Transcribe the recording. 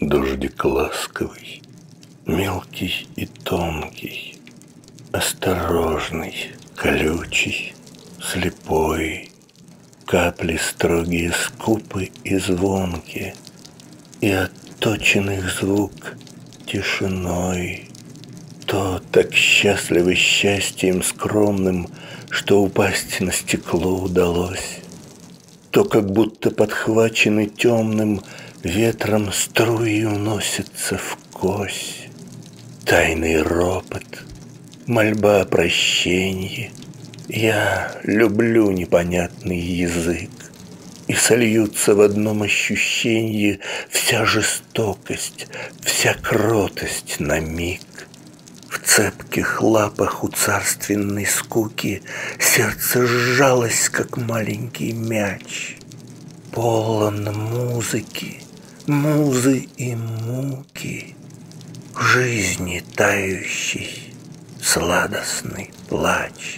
Дождик ласковый, мелкий и тонкий, Осторожный, колючий, слепой, Капли строгие, скупы и звонкие, И отточенный звук тишиной. То так счастливы счастьем скромным, Что упасть на стекло удалось, То как будто подхвачены темным Ветром струи уносятся в кось. Тайный ропот, мольба о прощении — я люблю непонятный язык, И сольются в одном ощущении Вся жестокость, вся кротость на миг. В цепких лапах у царственной скуки Сердце сжалось, как маленький мяч. Полон музыки, музы и муки, Жизни тающий сладостный плач.